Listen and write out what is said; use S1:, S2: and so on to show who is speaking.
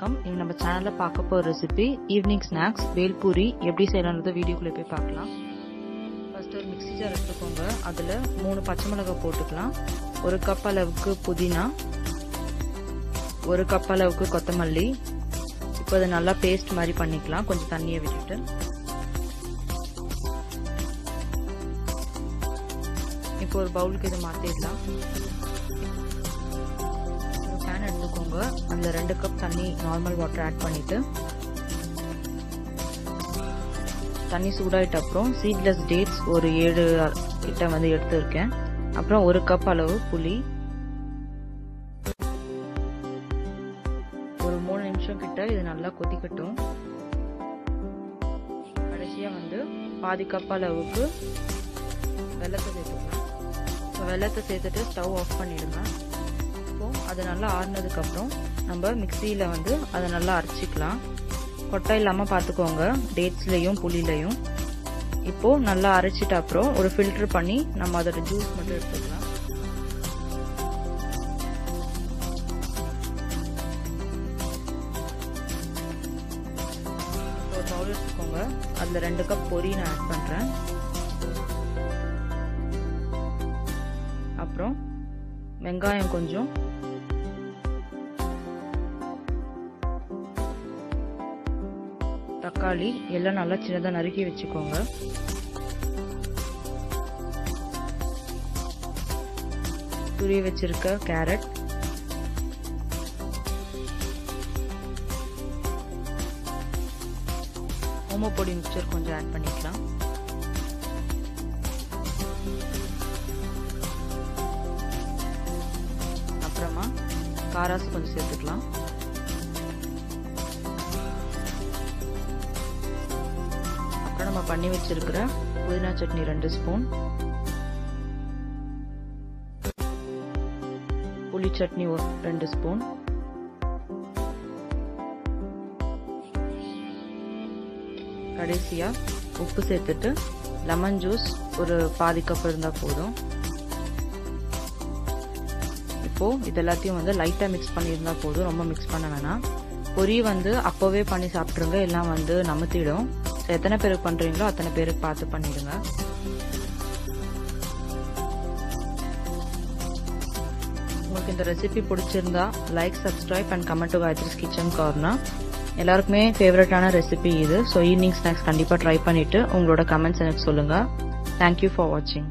S1: வணக்கம். இன்னைக்கு நம்ம சேனல்ல பார்க்க போற ரெசிபி ஈவினிங் ஸ்நாக்ஸ் வேல்பூரி எப்படி செய்யலாம்ன்றத வீடியோக்குள்ள போய் பார்க்கலாம். ஃபர்ஸ்ட் ஒரு மிக்ஸி ஜார் எடுத்துக்கோங்க. அதுல மூணு பச்சை மிளகாய் போட்டுக்கலாம். ஒரு கப் அளவுக்கு புதினா ஒரு கப் அளவுக்கு கொத்தமல்லி. இப்போ அதை நல்லா பேஸ்ட் மாதிரி பண்ணிக்கலாம். கொஞ்சம் தண்ணியை விட்டுட்டு. இப்போ ஒரு பவுலுக்கு இதை மாற்றிடலாம் பேன் எடுத்துக்கோங்க அதில் ரெண்டு கப் தண்ணி நார்மல் வாட்டர் ஆட் பண்ணிவிட்டு தண்ணி சூடாயிட்ட அப்புறம் சீட்லெஸ் டேட்ஸ் ஒரு ஏழு கிட்ட வந்து எடுத்துருக்கேன். அப்புறம் ஒரு கப் அளவு புளி. ஒரு மூணு நிமிஷம் கிட்ட இது நல்லா கொதிக்கட்டும். கடைசியாக வந்து பாதி கப் அளவுக்கு வெள்ளத்தை சேர்த்துக்கலாம். வெள்ளத்தை சேர்த்துட்டு ஸ்டவ் ஆஃப் பண்ணிடுங்க. அது நல்லா ஆறுனதுக்கப்புறம் நம்ம மிக்சியில் வந்து அதை நல்லா அரைச்சிக்கலாம். கொட்டை இல்லாமல் பார்த்துக்கோங்க. டேட்ஸ்லேயும் புளிலையும். இப்போது நல்லா அரைச்சிட்ட அப்புறம் ஒரு ஃபில்டர் பண்ணி நம்ம அதோட ஜூஸ் மட்டும் எடுத்துக்கலாம். ஒரு பவுல் எடுத்துக்கோங்க. அதில் ரெண்டு கப் பொரி நான் ஆட் பண்ணுறேன் அப்புறம் வெங்காயம் கொஞ்சம் தக்காளி எல்லாம் நல்லா சின்னதாக நறுக்கி வச்சுக்கோங்க. துரிய வச்சிருக்க கேரட். ஓமப்பொடி மிக்சர் கொஞ்சம் ஆட் பண்ணிக்கலாம். அப்புறமா காராசு கொஞ்சம் சேர்த்துக்கலாம். நம்ம பண்ணி வச்சிருக்கிற புதினா சட்னி ரெண்டு ஸ்பூன். புளி சட்னி ரெண்டு ஸ்பூன். கடைசியாக உப்பு சேர்த்துட்டு லெமன் ஜூஸ் ஒரு பாதி கப் இருந்தால் போதும். இப்போது இது எல்லாத்தையும் வந்து லைட்டாக மிக்ஸ் பண்ணியிருந்தா போதும். ரொம்ப மிக்ஸ் பண்ண வேணாம். பொரி வந்து அப்போவே பண்ணி சாப்பிட்ருங்க எல்லாம் வந்து நமத்திடும். எத்தனை பேருக்கு பண்ணுறீங்களோ அத்தனை பேருக்கு பார்த்து பண்ணிடுங்க. உங்களுக்கு இந்த ரெசிபி பிடிச்சிருந்தா like subscribe and comment to Gayathri's kitchen corner எல்லாருக்குமே ஃபேவரட்டான ரெசிபி இது. ஸோ ஈவினிங் ஸ்நாக்ஸ் கண்டிப்பாக ட்ரை பண்ணிவிட்டு உங்களோட கமெண்ட்ஸ் எனக்கு சொல்லுங்கள் தேங்க்யூ ஃபார் வாட்சிங்